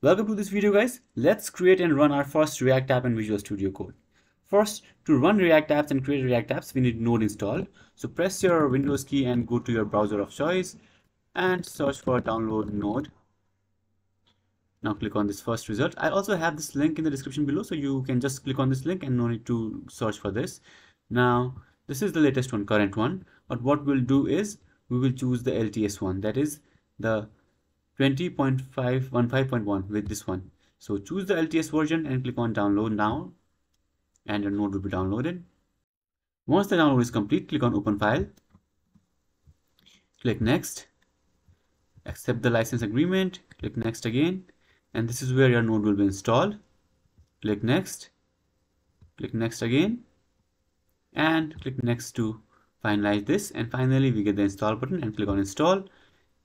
Welcome to this video guys. Let's create and run our first React app in Visual Studio Code. First, to run React apps and create React apps, we need Node installed. So press your Windows key and go to your browser of choice and search for download Node. Now click on this first result. I also have this link in the description below so you can just click on this link and no need to search for this. Now this is the latest one, current one. But what we'll do is we will choose the LTS one that is the 20.515.1 with this one. So choose the LTS version and click on download now and your node will be downloaded. Once the download is complete, click on open file. Click next. Accept the license agreement. Click next again. And this is where your node will be installed. Click next. Click next again. And click next to finalize this. And finally, we get the install button and click on install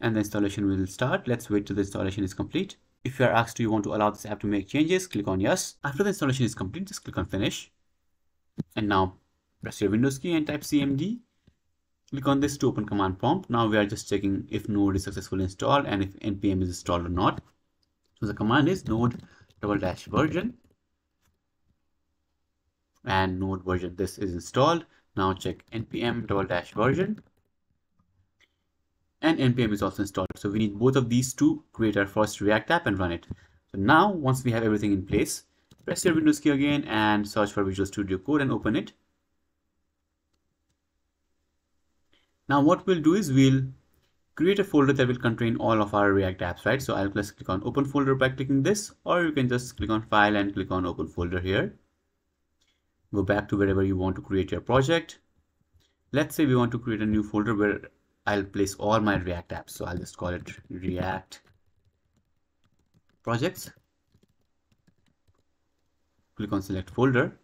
and the installation will start. Let's wait till the installation is complete. If you are asked, do you want to allow this app to make changes? Click on yes. After the installation is complete, just click on finish. And now press your Windows key and type cmd. Click on this to open command prompt. Now we are just checking if node is successfully installed and if npm is installed or not. So the command is node double dash version and node version this is installed. Now check npm double dash version and npm is also installed. So we need both of these to create our first React app and run it. So now once we have everything in place, press your Windows key again and search for Visual Studio Code and open it. Now what we'll do is we'll create a folder that will contain all of our React apps, right? So I'll just click on open folder by clicking this, or you can just click on file and click on open folder here. Go back to wherever you want to create your project. Let's say we want to create a new folder where I'll place all my React apps. So I'll just call it React projects. Click on select folder.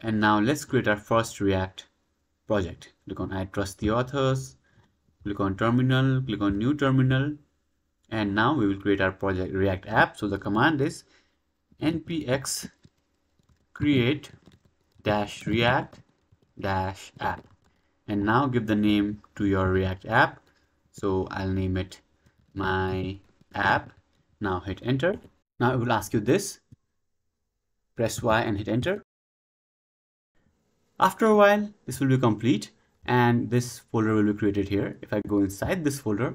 And now let's create our first React project. Click on I trust the authors. Click on terminal, click on new terminal. And now we will create our project React app. So the command is npx create dash react dash app and now give the name to your react app. So i'll name it my app. Now hit enter. Now it will ask you this. Press y and hit enter. After a while this will be complete. And this folder will be created here. If i go inside this folder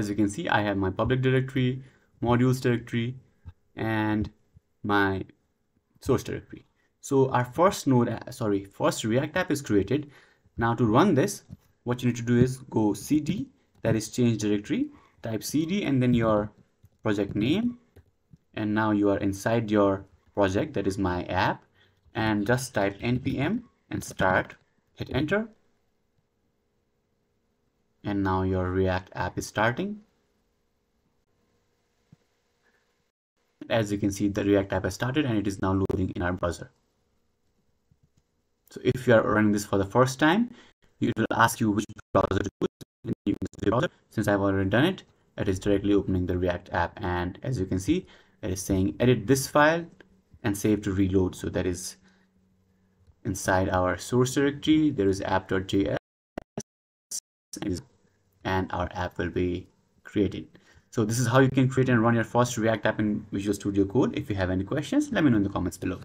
as you can see i have my public directory modules directory and my source directory. So our first node sorry first react app is created now to run this, what you need to do is go cd, that is change directory, type cd and then your project name. And now you are inside your project, that is my app. And just type npm and start, hit enter. And now your React app is starting. As you can see, the React app has started and it is now loading in our browser. So if you are running this for the first time, it will ask you which browser to use. Since I've already done it, it is directly opening the React app. And as you can see, it is saying edit this file and save to reload. So that is inside our source directory. There is app.js and our app will be created. So this is how you can create and run your first React app in Visual Studio Code. If you have any questions, let me know in the comments below.